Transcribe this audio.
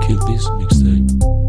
Kill This mixtape.